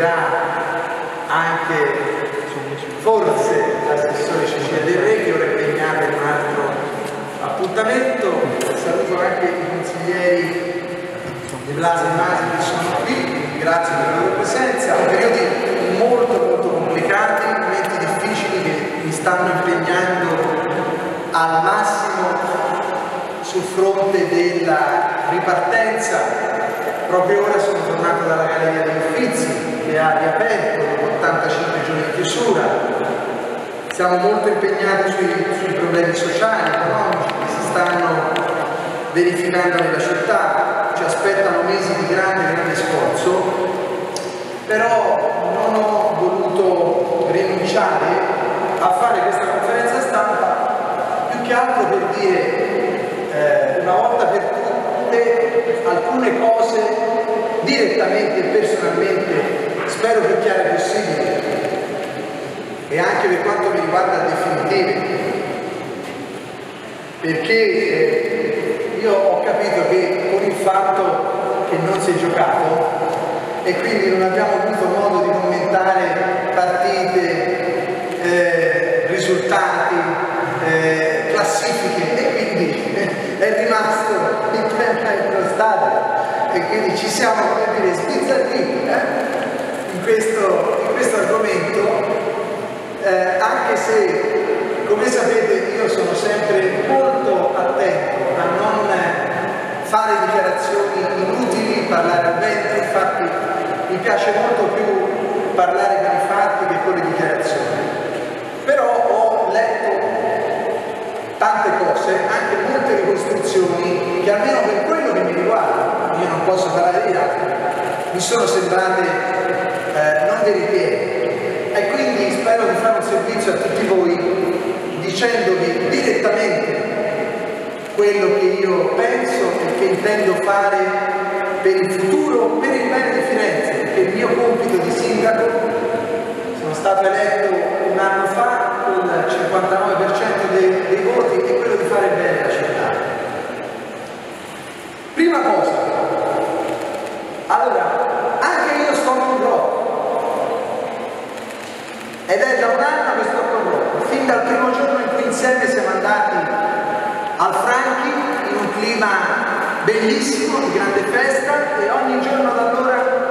Raggiungerà anche forse l'assessore Cecilia Del Re che ora è impegnata in un altro appuntamento. Saluto anche i consiglieri di Blasi e Masi che sono qui, grazie per la loro presenza. Periodi molto molto complicati, momenti difficili che mi stanno impegnando al massimo sul fronte della ripartenza. Proprio ora sono tornato dalla Galleria degli Uffizi che ha riaperto dopo 85 giorni di chiusura. Siamo molto impegnati sui, sui problemi sociali, economici che si stanno verificando nella città. Ci aspettano mesi di grande, grande sforzo, però non ho voluto rinunciare a fare questa conferenza stampa più che altro per dire eh, una volta per tutte alcune cose direttamente e personalmente, spero più chiare possibile. E anche per quanto mi riguarda definitive, perché eh, io ho capito che con il fatto che non si è giocato e quindi non abbiamo avuto modo di commentare partite, eh, risultati, eh, classifiche e quindi è rimasto in piena stadio e quindi ci siamo, come dire, sbizzarriti eh? in, questo, in, questo, argomento, eh, anche se, come sapete, io sono sempre molto attento a non fare dichiarazioni inutili, parlare al vento, infatti mi piace molto più parlare con i fatti che con le dichiarazioni. Però ho letto tante cose, anche molte ricostruzioni che almeno per riguarda, io non posso parlare di altri, mi sono sembrate eh, non veritiere. E quindi spero di fare un servizio a tutti voi dicendovi direttamente quello che io penso e che intendo fare per il futuro, per il bene di Firenze, perché il mio compito di sindaco, sono stato eletto un anno fa con il 59% dei, dei voti è quello di fare bene la città. Prima cosa, allora, anche io sto con Rocco ed è da un anno che sto con Rocco, fin dal primo giorno in cui insieme siamo andati al Franchi in un clima bellissimo, di grande festa e ogni giorno da allora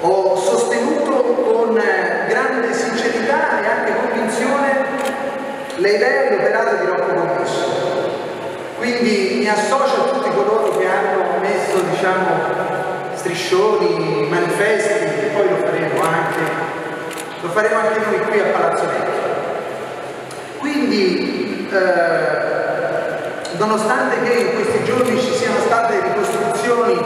ho sostenuto con grande sincerità e anche convinzione le idee e di Rocco Commisso. Quindi mi associo a tutti coloro che hanno messo diciamo, striscioni, manifesti, e poi lo faremo anche, lo faremo anche noi qui a Palazzo Vecchio. Quindi eh, nonostante che in questi giorni ci siano state ricostruzioni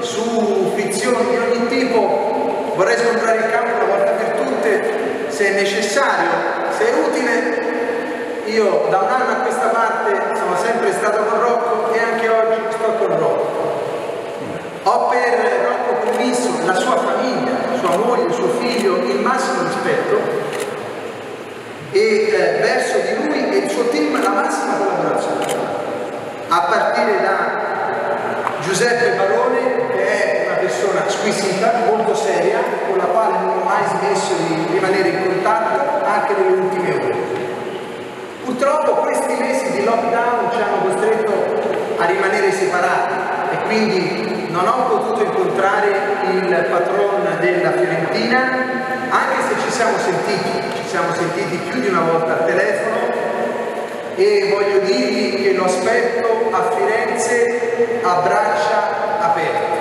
su fizioni di ogni tipo, vorrei scontrare il campo una volta per tutte, se è necessario, se è utile. Io da un anno a questa parte sono sempre stato con Rocco e anche oggi sto con Rocco. Ho per Rocco Commisso, la sua famiglia, sua moglie, suo figlio, il massimo rispetto e eh, verso di lui e il suo team la massima collaborazione, a partire da Giuseppe Barone che è una persona squisita, molto seria, con la quale non ho mai smesso di rimanere in contatto anche nelle ultime ore. Purtroppo questi mesi di lockdown ci hanno costretto a rimanere separati e quindi non ho potuto incontrare il patron della Fiorentina, anche se ci siamo sentiti, ci siamo sentiti più di una volta al telefono e voglio dirvi che lo aspetto a Firenze a braccia aperte.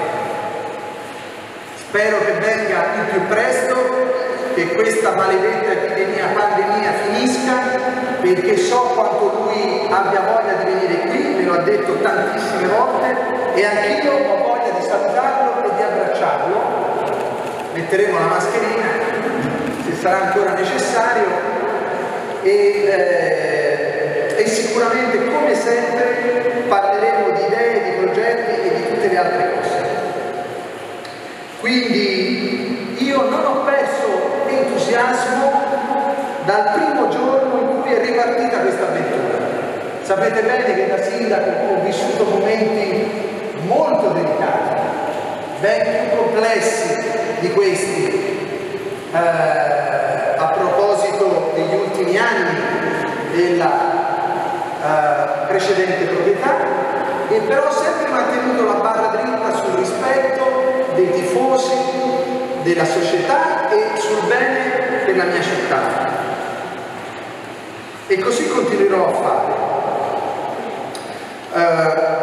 Spero che venga il più presto, che questa maledetta epidemia, pandemia finisca, perché so quanto lui abbia voglia di venire qui, me lo ha detto tantissime volte, e anch'io ho voglia di salutarlo e di abbracciarlo. Metteremo la mascherina, se sarà ancora necessario, e, eh, e sicuramente, come sempre, parleremo di idee, di progetti e di tutte le altre cose. Quindi io non ho perso entusiasmo dal primo giorno in cui è ripartita questa avventura. Sapete bene che da sindaco ho vissuto momenti molto delicati, ben più complessi di questi eh, a proposito degli ultimi anni della eh, precedente proprietà e però ho sempre mantenuto la barra dritta sul rispetto dei tifosi, della società e sul bene della mia città. E così continuerò a fare. Uh,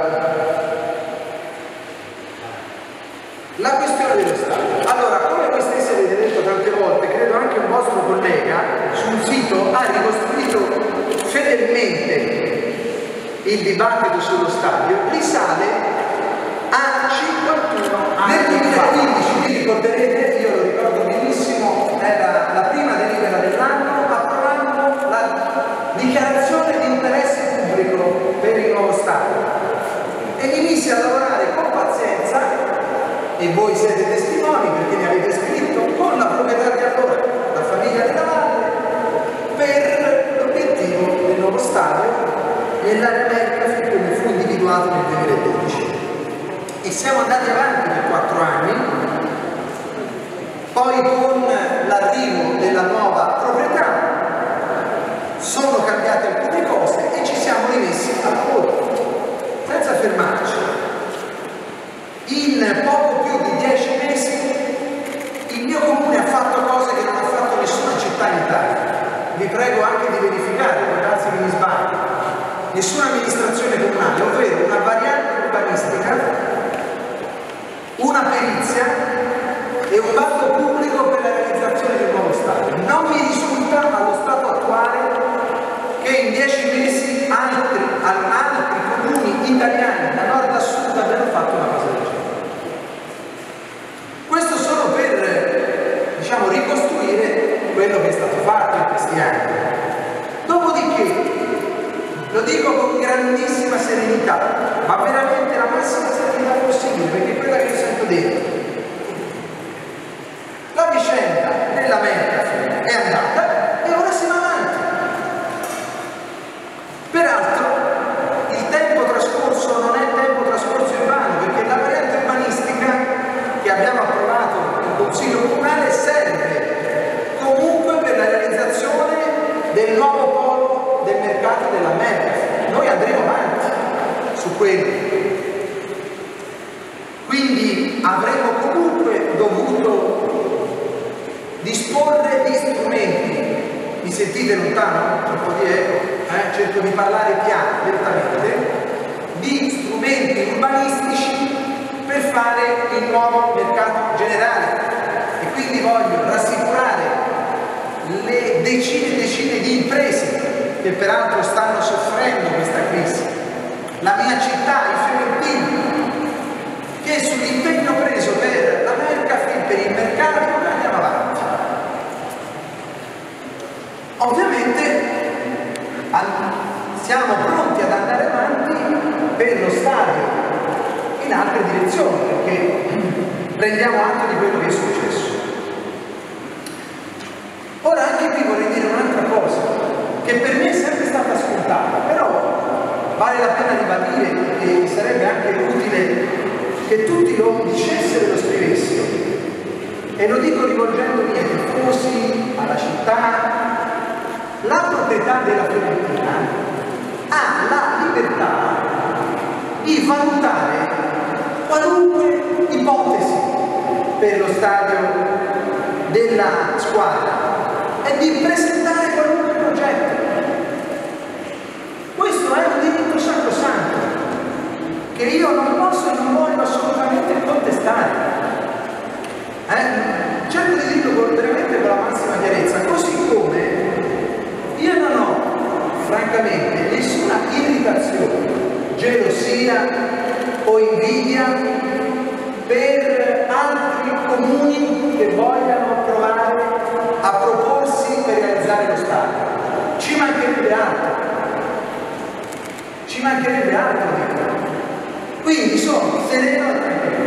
la questione dello Stato. Allora, come voi stessi avete detto tante volte, credo anche un vostro collega sul sito ha ricostruito fedelmente il dibattito sullo stadio, risale a 51 anni Nel 2015, vi ricorderete, dichiarazione di interesse pubblico per il nuovo Stato. E mi misi a lavorare con pazienza e voi siete testimoni perché ne avete scritto con la proprietà di allora, la famiglia della Valle, per l'obiettivo del nuovo stadio nell'area Mercafi come fu individuato nel 2012. E siamo andati avanti per quattro anni, poi con l'arrivo della nuova sono cambiate alcune cose e ci siamo rimessi a lavoro, senza fermarci. In poco più di dieci mesi il mio comune ha fatto cose che non ha fatto nessuna città in Italia. Vi prego anche di verificare, può darsi che mi sbaglio. Nessuna amministrazione comunale, ovvero una variante urbanistica, una perizia e un bando pubblico per la realizzazione del nuovo stadio. Non mi risulta allo stato attuale che in dieci mesi altri, altri comuni italiani da nord a sud abbiano fatto una cosa del genere. diciamo, ricostruire quello che è stato fatto in questi anni. Dopodiché, lo dico con grandissima serenità, ma veramente la massima serenità possibile, perché è quella che io sento dentro. La vicenda della Mercafin è andata e ora siamo avanti. Peraltro, il tempo trascorso non è tempo trascorso in vano, perché la variante urbanistica che abbiamo approvato Consiglio Comunale serve comunque per la realizzazione del nuovo polo del mercato della Mercas. Noi andremo avanti su quello. Quindi avremo comunque dovuto disporre di strumenti. Mi sentite lontano? C'è un po' di eco? Eh? Cerco di parlare piano, lentamente. Di strumenti urbanistici per fare il nuovo mercato generale e quindi voglio rassicurare le decine e decine di imprese che peraltro stanno soffrendo questa crisi, la mia città, i fiorentini, che sull'impegno preso per la Mercafin, per il mercato, andiamo avanti. Ovviamente siamo pronti ad andare avanti per lo stadio in altre direzioni perché prendiamo atto di quello che è successo. Ora anche qui vorrei dire un'altra cosa che per me è sempre stata scontata, però vale la pena ribadire e sarebbe anche utile che tutti lo dicessero e lo scrivessero. E lo dico rivolgendomi ai tifosi, alla città. La proprietà della Fiorentina ha la libertà di valutare qualunque ipotesi per lo stadio della squadra e di presentare qualunque progetto. Questo è un diritto sacrosanto che io non posso e non voglio contestare. Eh? Cerco di dirlo veramente con la massima chiarezza, così come io non ho francamente nessuna irritazione, gelosia o invidia per altri comuni che vogliano provare a proporsi per realizzare lo Stato. Ci mancherebbe altro. Ci mancherebbe altro. Quindi sono sereno e tranquillo.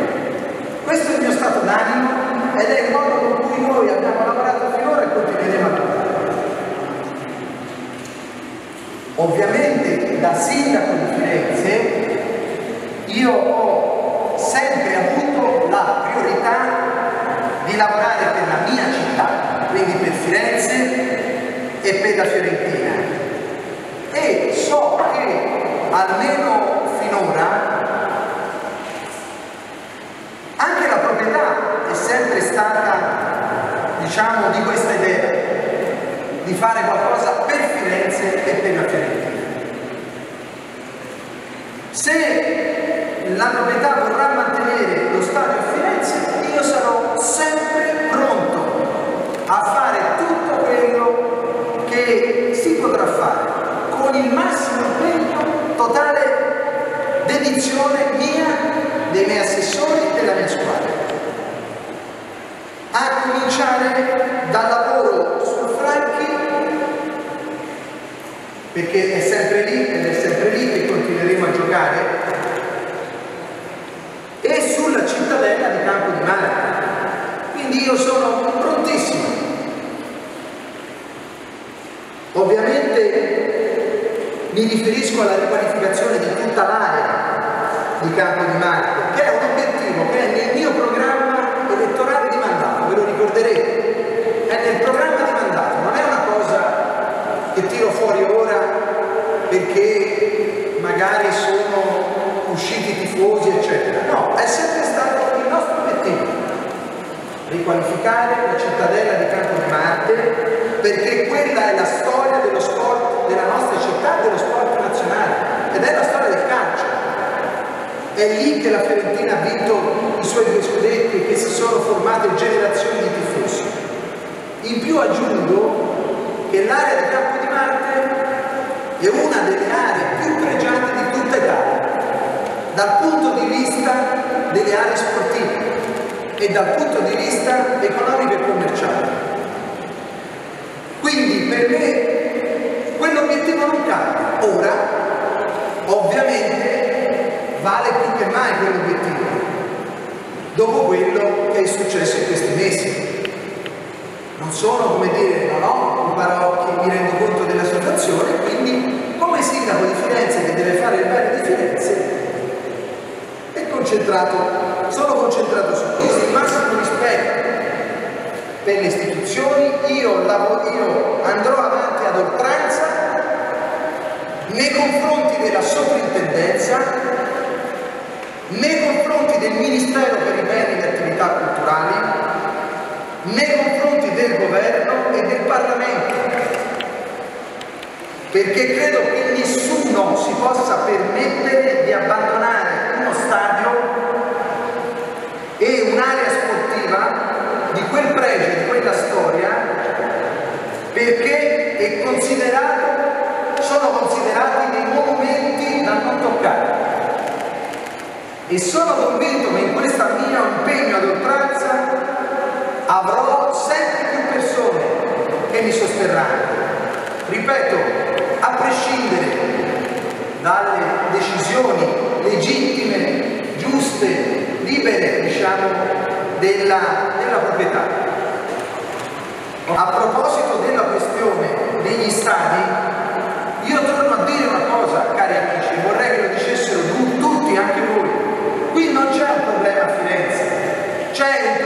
Questo è il mio stato d'animo ed è il modo con cui noi abbiamo lavorato finora e continueremo a lavorare. Ovviamente da sindaco di Firenze io ho sempre avuto la priorità di lavorare per la mia città, quindi per Firenze e per la Fiorentina. E so che almeno finora diciamo, di questa idea, di fare qualcosa per Firenze e per la Fiorentina. Se la proprietà vorrà mantenere lo stadio a Firenze, io sarò sempre pronto a fare tutto quello che si potrà fare con il massimo impegno, totale dedizione mia, dei miei assessori e della mia squadra. Cominciare dal lavoro sul Franchi, perché è sempre lì ed è sempre lì che continueremo a giocare, e sulla cittadella di Campo di Marte. Quindi io sono prontissimo. Ovviamente mi riferisco alla riqualificazione di tutta l'area di Campo di Marte, che è un obiettivo che è nel mio programma elettorale di mandato, ve lo ricorderete, è nel programma di mandato, non è una cosa che tiro fuori ora perché magari sono usciti tifosi, eccetera. No, è sempre stato il nostro obiettivo, riqualificare la cittadella di Campo di Marte, perché quella è la storia dello sport della nostra città, dello sport nazionale, ed è la storia del calcio. È lì che la Fiorentina ha vinto i suoi due scudetti e che si sono formate generazioni di tifosi. In più aggiungo che l'area di Campo di Marte è una delle aree più pregiate di tutta Italia, dal punto di vista delle aree sportive e dal punto di vista economico e commerciale. Quindi per me quell'obiettivo non cambia. Ora, ovviamente, vale più che mai quell'obiettivo, dopo quello che è successo in questi mesi. Non sono, come dire, non ho un barocchi, mi rendo conto della situazione, quindi come sindaco di Firenze che deve fare il bene di Firenze, è concentrato, sono concentrato su questo, il massimo rispetto per le istituzioni, io, io andrò avanti ad oltranza nei confronti della sovrintendenza, nei confronti del Ministero per i beni e le attività culturali, nei confronti del governo e del Parlamento, perché credo che nessuno si possa permettere di abbandonare uno stadio e un'area sportiva di quel pregio, di quella storia, perché è considerato, sono considerati dei monumenti da non toccare. E sono convinto che in questo mio impegno ad oltranza avrò sempre più persone che mi sosterranno. Ripeto, a prescindere dalle decisioni legittime, giuste, libere, diciamo, della, della proprietà. A proposito della questione degli stadi, 100